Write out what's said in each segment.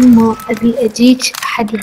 ما أبي أجيج أحد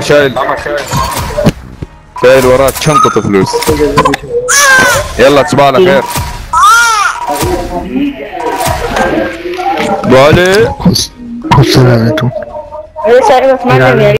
شايل شايل. وراك شنطة فلوس. يلا تصبح على خير ابو علي السلام عليكم ya.